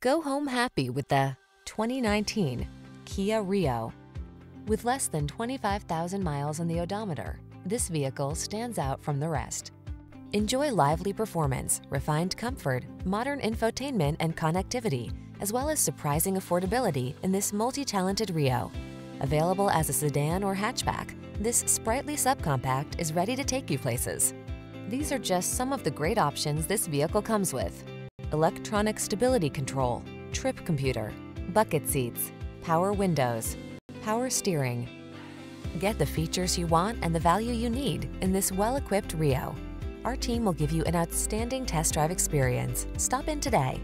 Go home happy with the 2019 Kia Rio. With less than 25,000 miles on the odometer, this vehicle stands out from the rest. Enjoy lively performance, refined comfort, modern infotainment and connectivity, as well as surprising affordability in this multi-talented Rio. Available as a sedan or hatchback, this sprightly subcompact is ready to take you places. These are just some of the great options this vehicle comes with. Electronic stability control, trip computer, bucket seats, power windows, power steering. Get the features you want and the value you need in this well-equipped Rio. Our team will give you an outstanding test drive experience. Stop in today.